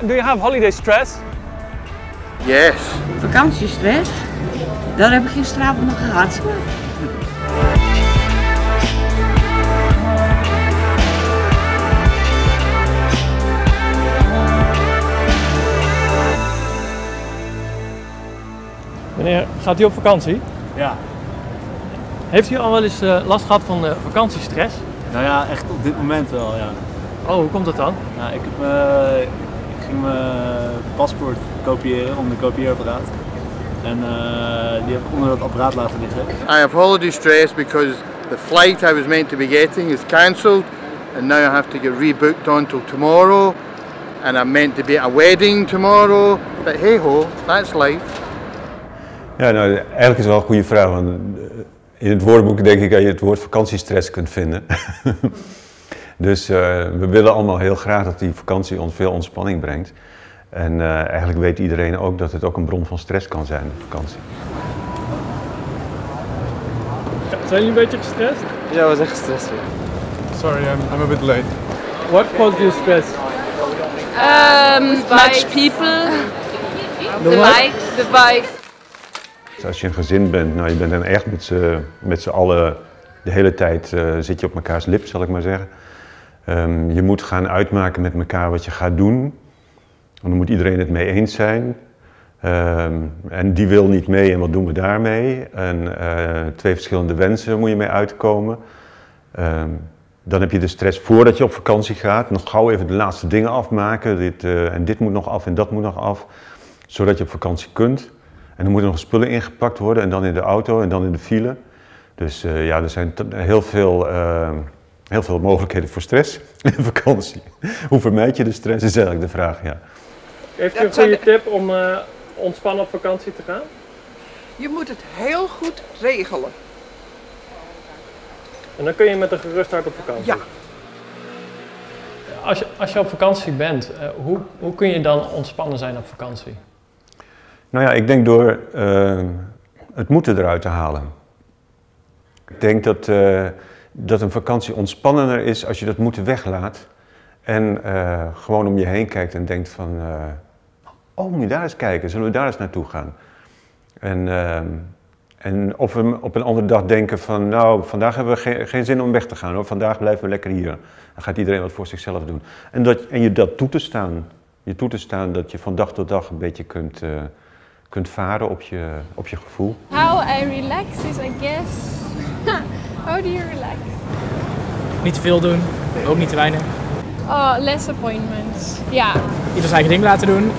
do you have holiday stress? Yes. Vakantiestress? Dat heb ik gisteravond nog gehad. Meneer, gaat u op vakantie? Ja. Heeft u al wel eens eh, last gehad van eh, vakantiestress? Nou ja, echt op dit moment wel, ja. Oh, hoe komt dat dan? Nou, ik, heb, eh, ging mijn paspoort kopiëren onder de kopieerapparaat. En eh, die heb ik onder dat apparaat laten liggen. I have holiday stress because the flight I was meant to be getting is cancelled and now I have to get rebooked until tomorrow and I'm meant to be at a wedding tomorrow. But hey ho, that's life. Ja, nou, eigenlijk is het wel een goede vraag. Want eh, in het woordenboek denk ik dat je het woord vakantiestress kunt vinden. dus eh, we willen allemaal heel graag dat die vakantie ons veel ontspanning brengt. En eh, eigenlijk weet iedereen ook dat het ook een bron van stress kan zijn, de vakantie. Zijn jullie een beetje gestrest? Ja, we zijn gestrest. Sorry, I'm, I'm a bit late. What caused you stress? Um, much people, the bikes, the bikes. Dus als je een gezin bent, nou je bent dan echt met z'n, met z'n allen de hele tijd eh, zit je op mekaars lip, zal ik maar zeggen. Ehm, je moet gaan uitmaken met elkaar wat je gaat doen. En dan moet iedereen het mee eens zijn. Ehm, en die wil niet mee en wat doen we daarmee? En eh, twee verschillende wensen moet je mee uitkomen. Ehm, dan heb je de stress voordat je op vakantie gaat. Nog gauw even de laatste dingen afmaken. Dit, eh, en dit moet nog af en dat moet nog af. Zodat je op vakantie kunt. En dan moeten nog spullen ingepakt worden en dan in de auto en dan in de file. Dus eh, ja, er zijn heel veel, heel veel mogelijkheden voor stress in vakantie. Hoe vermijd je de stress is eigenlijk de vraag, ja. Heeft u een goede tip om eh, ontspannen op vakantie te gaan? Je moet het heel goed regelen. En dan kun je met een gerust hart op vakantie. Ja. Als je, als je op vakantie bent, eh, hoe, hoe kun je dan ontspannen zijn op vakantie? Nou ja, ik denk door eh, het moeten eruit te halen. Ik denk dat, eh, dat een vakantie ontspannender is als je dat moeten weglaat. En eh, gewoon om je heen kijkt en denkt van, eh, oh moet je daar eens kijken, zullen we daar eens naartoe gaan? En, ehm, en of op een andere dag denken van, nou vandaag hebben we geen, geen zin om weg te gaan hoor, vandaag blijven we lekker hier. Dan gaat iedereen wat voor zichzelf doen. En, dat, en je dat toe te staan, je toe te staan dat je van dag tot dag een beetje kunt, eh, kunt varen op je, op je gevoel. How I relax is, I guess. How do you relax? Niet te veel doen, ook niet te weinig. Oh, less appointments. Ja. Ieder zijn eigen ding laten doen.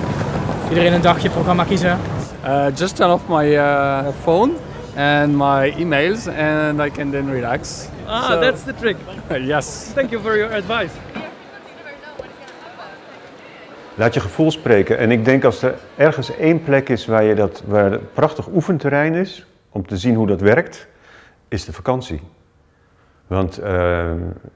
Iedereen een dagje programma kiezen. Uh, just turn off my uh, phone and my emails and I can then relax. Ah, So- that's the trick. yes. Thank you for your advice. Laat je gevoel spreken. En ik denk als er ergens één plek is waar, je dat, waar het prachtig oefenterrein is, om te zien hoe dat werkt, is de vakantie. Want eh,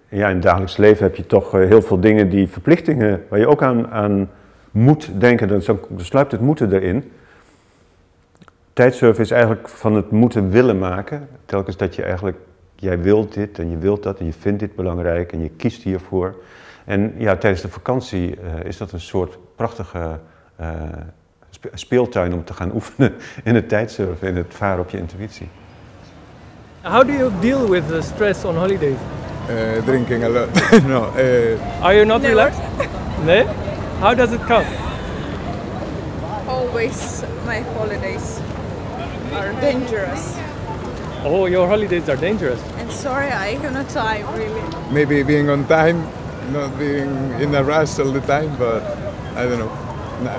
ja, in het dagelijks leven heb je toch eh, heel veel dingen die verplichtingen, waar je ook aan, aan moet denken, dan sluipt het moeten erin. Tijdsurfen is eigenlijk van het moeten willen maken. Telkens dat je eigenlijk, jij wilt dit en je wilt dat en je vindt dit belangrijk en je kiest hiervoor. En ja, tijdens de vakantie eh, is dat een soort prachtige spe- speeltuin om te gaan oefenen in het tijdsurfen, in het varen op je intuïtie. How do you deal with the stress on holidays? Uh, drinking a lot. no. Uh, Are you not relaxed? Nee? How does it come? Always my holidays are dangerous. Oh, your holidays are dangerous. And sorry, I have no time really. maybe being on time, not being in a rush all the time, but I don't know.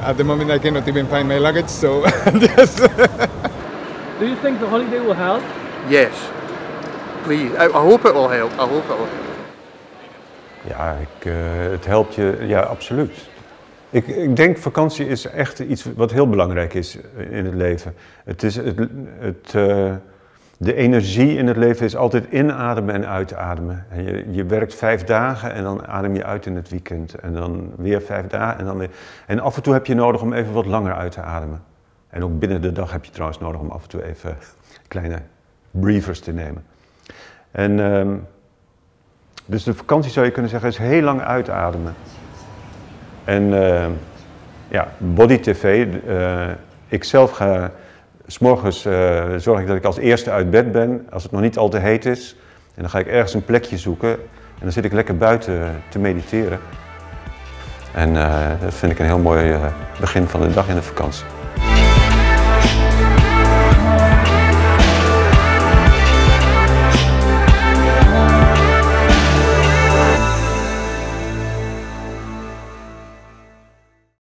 At the moment, I cannot even find my luggage, so just Do you think the holiday will help? Yes. Please. I, hope it will help. I hope it will. Ja, ik, eh, het helpt je, ja, absoluut. Ik, ik denk vakantie is echt iets wat heel belangrijk is in het leven. Het is het, het, eh, de energie in het leven is altijd inademen en uitademen. En je, je werkt vijf dagen en dan adem je uit in het weekend. En dan weer vijf dagen en dan weer. En af en toe heb je nodig om even wat langer uit te ademen. En ook binnen de dag heb je trouwens nodig om af en toe even kleine breathers te nemen. En ehm, dus de vakantie zou je kunnen zeggen is heel lang uitademen. En, eh, Ja, body tv. Uh, ik zelf ga, s'morgens uh, zorg ik dat ik als eerste uit bed ben, als het nog niet al te heet is. En dan ga ik ergens een plekje zoeken en dan zit ik lekker buiten te mediteren. En uh, dat vind ik een heel mooi begin van de dag in de vakantie.